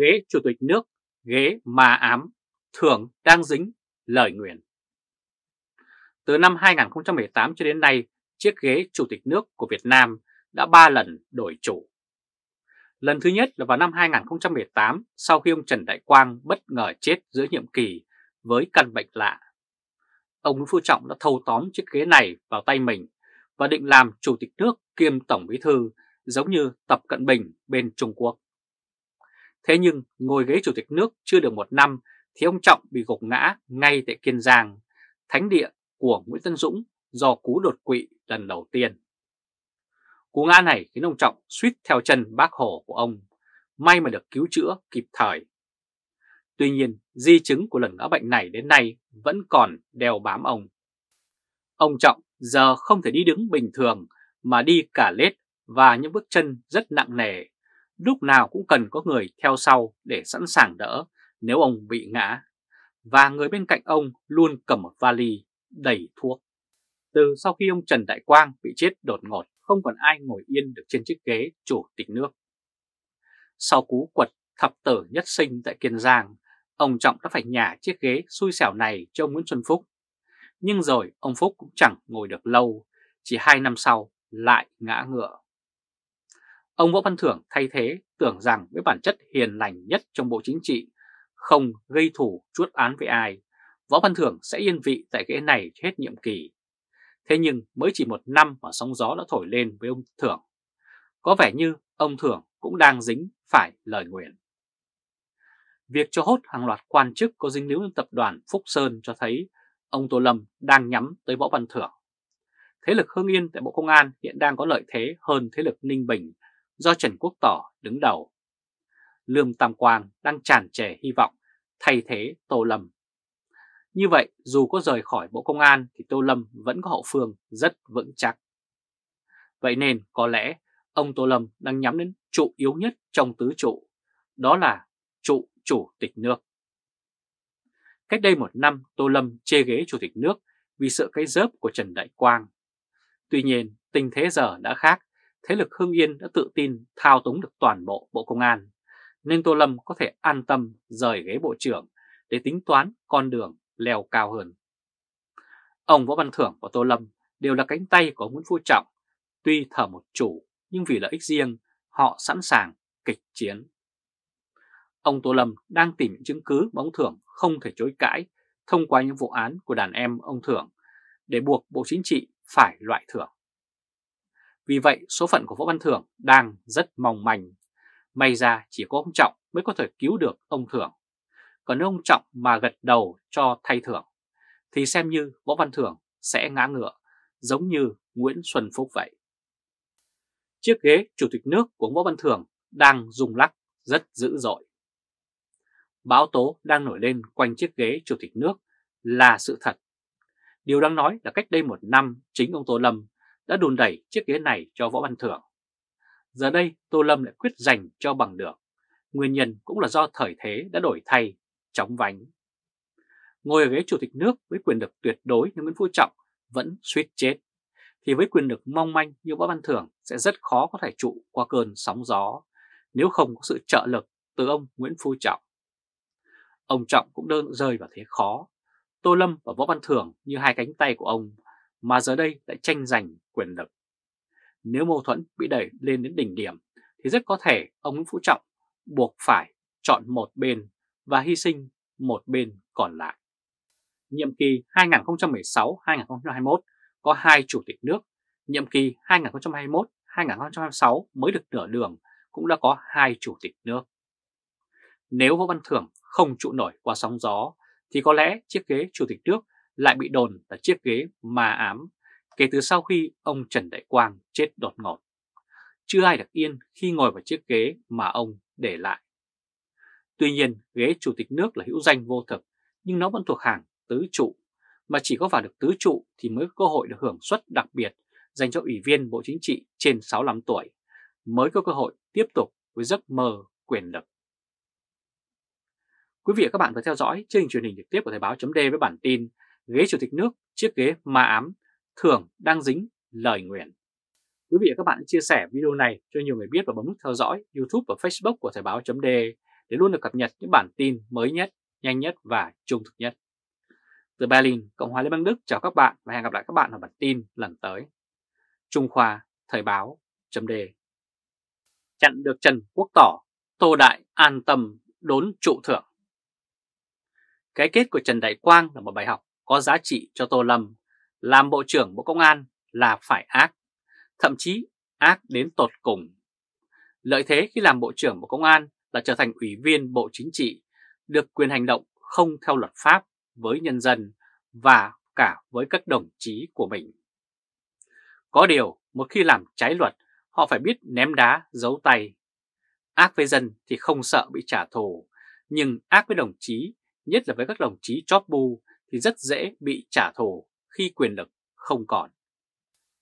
ghế chủ tịch nước, ghế mà ám, thưởng đang dính, lời nguyện. Từ năm 2018 cho đến nay, chiếc ghế chủ tịch nước của Việt Nam đã 3 lần đổi chủ. Lần thứ nhất là vào năm 2018 sau khi ông Trần Đại Quang bất ngờ chết giữa nhiệm kỳ với căn bệnh lạ. Ông Nguyễn Phú Trọng đã thâu tóm chiếc ghế này vào tay mình và định làm chủ tịch nước kiêm tổng bí thư giống như Tập Cận Bình bên Trung Quốc. Thế nhưng ngồi ghế chủ tịch nước chưa được một năm thì ông Trọng bị gục ngã ngay tại Kiên Giang, thánh địa của Nguyễn Tân Dũng do cú đột quỵ lần đầu tiên. Cú ngã này khiến ông Trọng suýt theo chân bác Hồ của ông, may mà được cứu chữa kịp thời. Tuy nhiên, di chứng của lần ngã bệnh này đến nay vẫn còn đeo bám ông. Ông Trọng giờ không thể đi đứng bình thường mà đi cả lết và những bước chân rất nặng nề, lúc nào cũng cần có người theo sau để sẵn sàng đỡ nếu ông bị ngã. Và người bên cạnh ông luôn cầm một vali đầy thuốc. Từ sau khi ông Trần Đại Quang bị chết đột ngột, không còn ai ngồi yên được trên chiếc ghế chủ tịch nước. Sau cú quật thập tử nhất sinh tại Kiên Giang, ông Trọng đã phải nhả chiếc ghế xui xẻo này cho ông Nguyễn Xuân Phúc. Nhưng rồi ông Phúc cũng chẳng ngồi được lâu, chỉ hai năm sau lại ngã ngựa. Ông Võ Văn Thưởng thay thế tưởng rằng với bản chất hiền lành nhất trong Bộ Chính trị, không gây thủ chuốt án với ai, Võ Văn Thưởng sẽ yên vị tại ghế này hết nhiệm kỳ. Thế nhưng mới chỉ một năm mà sóng gió đã thổi lên với ông Thưởng. Có vẻ như ông Thưởng cũng đang dính phải lời nguyện. Việc cho hốt hàng loạt quan chức có dính líu đến tập đoàn Phúc Sơn cho thấy ông Tô Lâm đang nhắm tới Võ Văn Thưởng. Thế lực Hưng Yên tại Bộ Công an hiện đang có lợi thế hơn thế lực Ninh Bình do Trần Quốc Tỏ đứng đầu. Lương Tam Quang đang tràn trề hy vọng thay thế Tô Lâm. Như vậy, dù có rời khỏi Bộ Công an thì Tô Lâm vẫn có hậu phương rất vững chắc. Vậy nên có lẽ ông Tô Lâm đang nhắm đến trụ yếu nhất trong tứ trụ, đó là trụ chủ tịch nước. Cách đây một năm, Tô Lâm chê ghế chủ tịch nước vì sợ cái dớp của Trần Đại Quang. Tuy nhiên, tình thế giờ đã khác, thế lực Hưng Yên đã tự tin thao túng được toàn bộ Bộ Công an, nên Tô Lâm có thể an tâm rời ghế Bộ trưởng để tính toán con đường leo cao hơn. Ông Võ Văn Thưởng và Tô Lâm đều là cánh tay của Nguyễn Phú Trọng, tuy thờ một chủ nhưng vì lợi ích riêng họ sẵn sàng kịch chiến. Ông Tô Lâm đang tìm những chứng cứ mà ông Thưởng không thể chối cãi thông qua những vụ án của đàn em ông Thưởng để buộc Bộ Chính trị phải loại thưởng. Vì vậy, số phận của Võ Văn Thưởng đang rất mong manh. May ra chỉ có ông Trọng mới có thể cứu được ông Thưởng. Còn nếu ông Trọng mà gật đầu cho thay thưởng, thì xem như Võ Văn Thưởng sẽ ngã ngựa, giống như Nguyễn Xuân Phúc vậy. Chiếc ghế chủ tịch nước của Võ Văn Thưởng đang rung lắc, rất dữ dội. Báo tố đang nổi lên quanh chiếc ghế chủ tịch nước là sự thật. Điều đáng nói là cách đây một năm, chính ông Tô Lâm đã đùn đẩy chiếc ghế này cho Võ Văn Thưởng. Giờ đây Tô Lâm lại quyết giành cho bằng được. Nguyên nhân cũng là do thời thế đã đổi thay, chóng vánh. Ngồi ở ghế chủ tịch nước với quyền lực tuyệt đối như Nguyễn Phú Trọng vẫn suýt chết, thì với quyền lực mong manh như Võ Văn Thưởng sẽ rất khó có thể trụ qua cơn sóng gió nếu không có sự trợ lực từ ông Nguyễn Phú Trọng. Ông Trọng cũng đơn rơi vào thế khó. Tô Lâm và Võ Văn Thưởng như hai cánh tay của ông mà giờ đây lại tranh giành quyền lực. Nếu mâu thuẫn bị đẩy lên đến đỉnh điểm thì rất có thể ông Nguyễn Phú Trọng buộc phải chọn một bên và hy sinh một bên còn lại. Nhiệm kỳ 2016-2021 có hai chủ tịch nước, nhiệm kỳ 2021-2026 mới được nửa đường cũng đã có hai chủ tịch nước. Nếu Võ Văn Thưởng không trụ nổi qua sóng gió thì có lẽ chiếc ghế chủ tịch nước lại bị đồn là chiếc ghế mà ám kể từ sau khi ông Trần Đại Quang chết đột ngột. Chưa ai được yên khi ngồi vào chiếc ghế mà ông để lại. Tuy nhiên, ghế chủ tịch nước là hữu danh vô thực, nhưng nó vẫn thuộc hàng tứ trụ, mà chỉ có vào được tứ trụ thì mới có cơ hội được hưởng suất đặc biệt dành cho Ủy viên Bộ Chính trị trên 65 tuổi, mới có cơ hội tiếp tục với giấc mơ quyền lực. Quý vị và các bạn vừa theo dõi chương trình truyền hình trực tiếp của Thời Báo .d với bản tin Ghế Chủ tịch nước, chiếc ghế ma ám, thường đang dính lời nguyện. Quý vị và các bạn chia sẻ video này cho nhiều người biết và bấm nút theo dõi YouTube và Facebook của Thời báo.de để luôn được cập nhật những bản tin mới nhất, nhanh nhất và trung thực nhất. Từ Berlin, Cộng hòa Liên bang Đức chào các bạn và hẹn gặp lại các bạn ở bản tin lần tới. Trung Khoa, Thời báo.de. Chặn được Trần Quốc Tỏ, Tô Đại an tâm đốn trụ thưởng. Cái kết của Trần Đại Quang là một bài học có giá trị cho Tô Lâm. Làm Bộ trưởng Bộ Công an là phải ác, thậm chí ác đến tột cùng. Lợi thế khi làm Bộ trưởng Bộ Công an là trở thành Ủy viên Bộ Chính trị, được quyền hành động không theo luật pháp với nhân dân và cả với các đồng chí của mình. Có điều, một khi làm trái luật, họ phải biết ném đá, giấu tay. Ác với dân thì không sợ bị trả thù, nhưng ác với đồng chí, nhất là với các đồng chí chóp bu, thì rất dễ bị trả thù khi quyền lực không còn.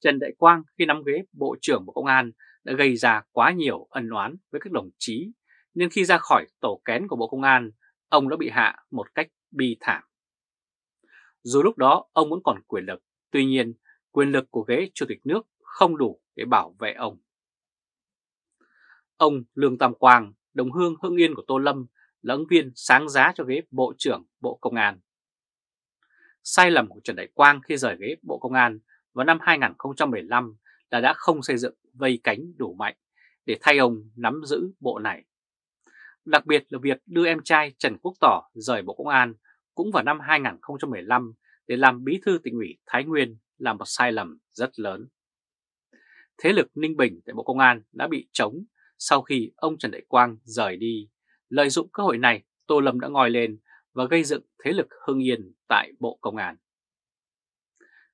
Trần Đại Quang khi nắm ghế Bộ trưởng Bộ Công an đã gây ra quá nhiều ân oán với các đồng chí, nên khi ra khỏi tổ kén của Bộ Công an, ông đã bị hạ một cách bi thảm. Dù lúc đó ông vẫn còn quyền lực, tuy nhiên quyền lực của ghế Chủ tịch nước không đủ để bảo vệ ông. Ông Lương Tam Quang, đồng hương hưng yên của Tô Lâm là ứng viên sáng giá cho ghế Bộ trưởng Bộ Công an. Sai lầm của Trần Đại Quang khi rời ghế Bộ Công an vào năm 2015 là đã không xây dựng vây cánh đủ mạnh để thay ông nắm giữ bộ này. Đặc biệt là việc đưa em trai Trần Quốc Tỏ rời Bộ Công an cũng vào năm 2015 để làm bí thư tỉnh ủy Thái Nguyên là một sai lầm rất lớn. Thế lực Ninh Bình tại Bộ Công an đã bị chống sau khi ông Trần Đại Quang rời đi. Lợi dụng cơ hội này, Tô Lâm đã ngồi lên và gây dựng thế lực hưng yên tại Bộ Công an.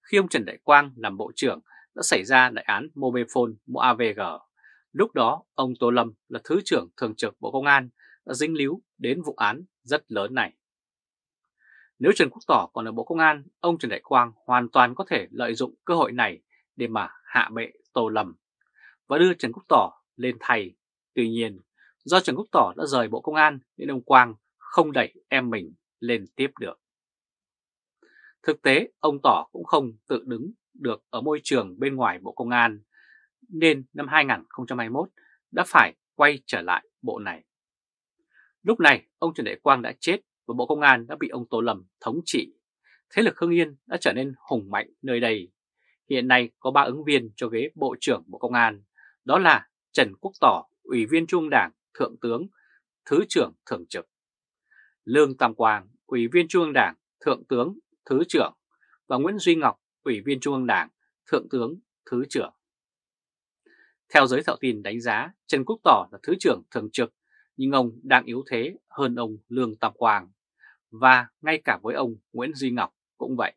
Khi ông Trần Đại Quang làm Bộ trưởng đã xảy ra đại án Mobifone AVG. Lúc đó, ông Tô Lâm là Thứ trưởng Thường trực Bộ Công an đã dính líu đến vụ án rất lớn này. Nếu Trần Quốc Tỏ còn ở Bộ Công an, ông Trần Đại Quang hoàn toàn có thể lợi dụng cơ hội này để mà hạ bệ Tô Lâm và đưa Trần Quốc Tỏ lên thay. Tuy nhiên, do Trần Quốc Tỏ đã rời Bộ Công an nên ông Quang không đẩy em mình lên tiếp được. Thực tế, ông Tỏ cũng không tự đứng được ở môi trường bên ngoài Bộ Công an, nên năm 2021 đã phải quay trở lại bộ này. Lúc này, ông Trần Đại Quang đã chết và Bộ Công an đã bị ông Tô Lâm thống trị. Thế lực Hưng Yên đã trở nên hùng mạnh nơi đây. Hiện nay có 3 ứng viên cho ghế Bộ trưởng Bộ Công an, đó là Trần Quốc Tỏ, Ủy viên Trung Đảng, Thượng tướng, Thứ trưởng Thường trực. Lương Tam Quang, Ủy viên Trung ương Đảng, Thượng tướng, Thứ trưởng và Nguyễn Duy Ngọc, Ủy viên Trung ương Đảng, Thượng tướng, Thứ trưởng. Theo giới thạo tin đánh giá, Trần Quốc Tỏ là Thứ trưởng Thường trực, nhưng ông đang yếu thế hơn ông Lương Tam Quang. Và ngay cả với ông Nguyễn Duy Ngọc cũng vậy.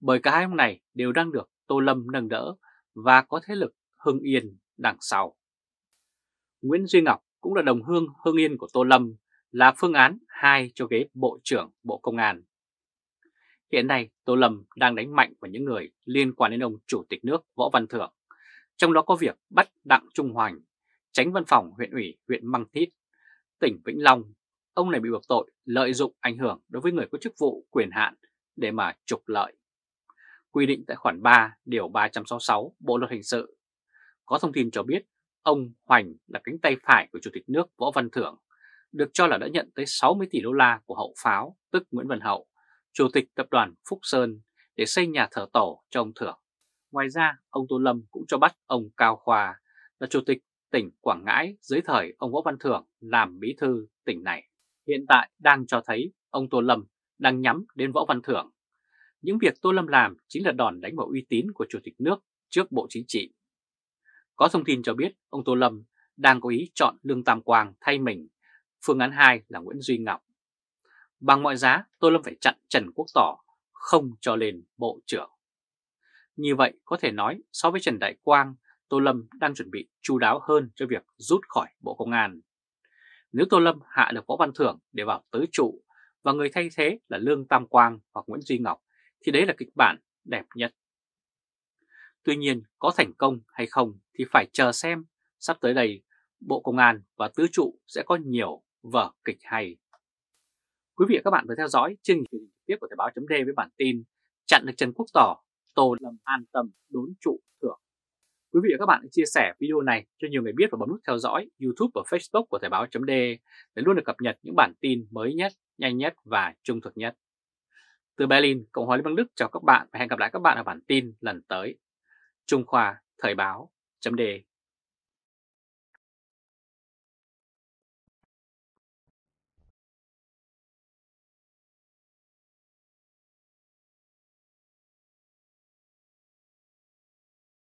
Bởi cả hai ông này đều đang được Tô Lâm nâng đỡ và có thế lực hưng yên đằng sau. Nguyễn Duy Ngọc cũng là đồng hương hưng yên của Tô Lâm, là phương án 2 cho ghế Bộ trưởng Bộ Công an. Hiện nay, Tô Lâm đang đánh mạnh vào những người liên quan đến ông Chủ tịch nước Võ Văn Thưởng, trong đó có việc bắt Đặng Trung Hoành, tránh văn phòng huyện ủy huyện Măng Thít, tỉnh Vĩnh Long. Ông này bị buộc tội lợi dụng ảnh hưởng đối với người có chức vụ quyền hạn để mà trục lợi. Quy định tại khoản 3 điều 366 Bộ luật hình sự. Có thông tin cho biết ông Hoành là cánh tay phải của Chủ tịch nước Võ Văn Thưởng, được cho là đã nhận tới 60 tỷ đô la của hậu pháo, tức Nguyễn Văn Hậu, Chủ tịch Tập đoàn Phúc Sơn để xây nhà thờ tổ cho ông Thưởng. Ngoài ra, ông Tô Lâm cũng cho bắt ông Cao Khoa là Chủ tịch tỉnh Quảng Ngãi dưới thời ông Võ Văn Thưởng làm bí thư tỉnh này. Hiện tại đang cho thấy ông Tô Lâm đang nhắm đến Võ Văn Thưởng. Những việc Tô Lâm làm chính là đòn đánh vào uy tín của Chủ tịch nước trước Bộ Chính trị. Có thông tin cho biết ông Tô Lâm đang có ý chọn Lương Tam Quang thay mình, phương án 2 là Nguyễn Duy Ngọc. Bằng mọi giá, Tô Lâm phải chặn Trần Quốc Tỏ, không cho lên Bộ trưởng. Như vậy có thể nói so với Trần Đại Quang, Tô Lâm đang chuẩn bị chu đáo hơn cho việc rút khỏi Bộ Công an. Nếu Tô Lâm hạ được Võ Văn Thưởng để vào tứ trụ và người thay thế là Lương Tam Quang hoặc Nguyễn Duy Ngọc thì đấy là kịch bản đẹp nhất. Tuy nhiên có thành công hay không thì phải chờ xem sắp tới đây Bộ Công an và tứ trụ sẽ có nhiều vở kịch hay. Quý vị và các bạn vừa theo dõi chương trình trực tiếp của Thời báo chấm với bản tin chặn được Trần Quốc Tỏ, Tô Lâm an tâm đốn trụ thưởng. Quý vị và các bạn hãy chia sẻ video này cho nhiều người biết và bấm nút theo dõi YouTube và Facebook của Thời báo chấm để luôn được cập nhật những bản tin mới nhất, nhanh nhất và trung thực nhất. Từ Berlin, Cộng hòa Liên bang Đức chào các bạn và hẹn gặp lại các bạn ở bản tin lần tới. Trung Khoa Thời báo .de